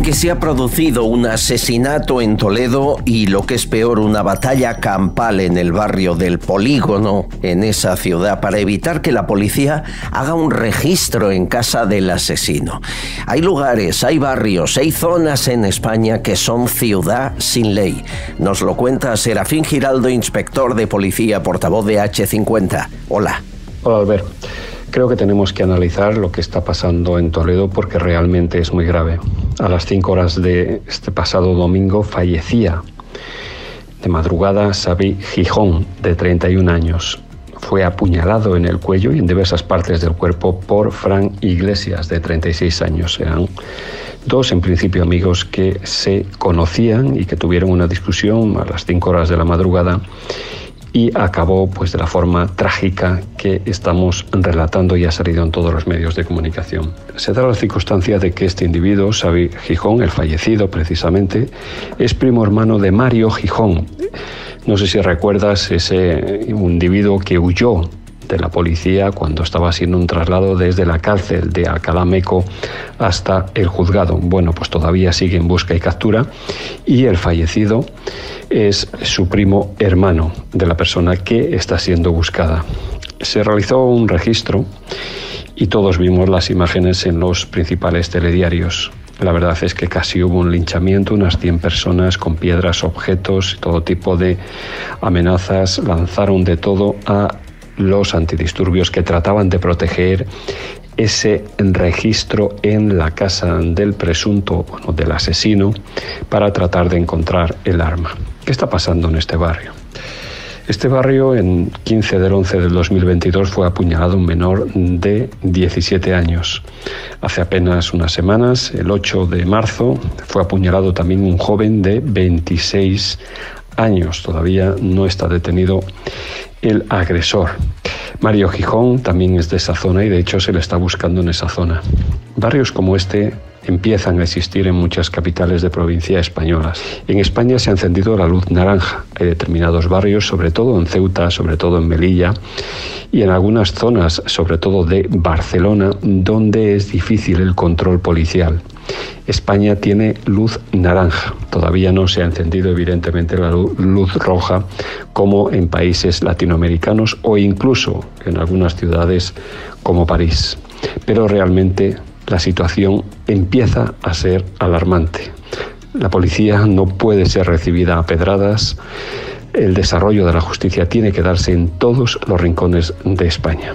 Que se ha producido un asesinato en Toledo y lo que es peor, una batalla campal en el barrio del Polígono, en esa ciudad, para evitar que la policía haga un registro en casa del asesino. Hay lugares, hay barrios, hay zonas en España que son ciudad sin ley. Nos lo cuenta Serafín Giraldo, inspector de policía, portavoz de H50. Hola. Hola, Albert. Creo que tenemos que analizar lo que está pasando en Toledo porque realmente es muy grave. A las 5 horas de este pasado domingo fallecía de madrugada Xavi Gijón, de 31 años. Fue apuñalado en el cuello y en diversas partes del cuerpo por Fran Iglesias, de 36 años. Eran dos, en principio, amigos que se conocían y que tuvieron una discusión a las 5 horas de la madrugada y acabó pues de la forma trágica que estamos relatando y ha salido en todos los medios de comunicación. Se da la circunstancia de que este individuo, Xavi Gijón, el fallecido precisamente, es primo hermano de Mario Gijón. No sé si recuerdas ese individuo que huyó de la policía cuando estaba haciendo un traslado desde la cárcel de Alcalá-Meco hasta el juzgado. Bueno, pues todavía sigue en busca y captura y el fallecido es su primo hermano de la persona que está siendo buscada. Se realizó un registro y todos vimos las imágenes en los principales telediarios. La verdad es que casi hubo un linchamiento, unas 100 personas con piedras, objetos, todo tipo de amenazas, lanzaron de todo a los antidisturbios que trataban de proteger ese registro en la casa del presunto, bueno, del asesino, para tratar de encontrar el arma. ¿Qué está pasando en este barrio? Este barrio, en 15 del 11 del 2022, fue apuñalado un menor de 17 años. Hace apenas unas semanas, el 8 de marzo, fue apuñalado también un joven de 26 años. Todavía no está detenido el agresor. Mario Gijón también es de esa zona y de hecho se le está buscando en esa zona. Barrios como este empiezan a existir en muchas capitales de provincia españolas. En España se ha encendido la luz naranja. Hay determinados barrios, sobre todo en Ceuta, sobre todo en Melilla y en algunas zonas, sobre todo de Barcelona, donde es difícil el control policial. España tiene luz naranja. Todavía no se ha encendido evidentemente la luz roja como en países latinoamericanos o incluso en algunas ciudades como París. Pero realmente la situación empieza a ser alarmante. La policía no puede ser recibida a pedradas. El desarrollo de la justicia tiene que darse en todos los rincones de España.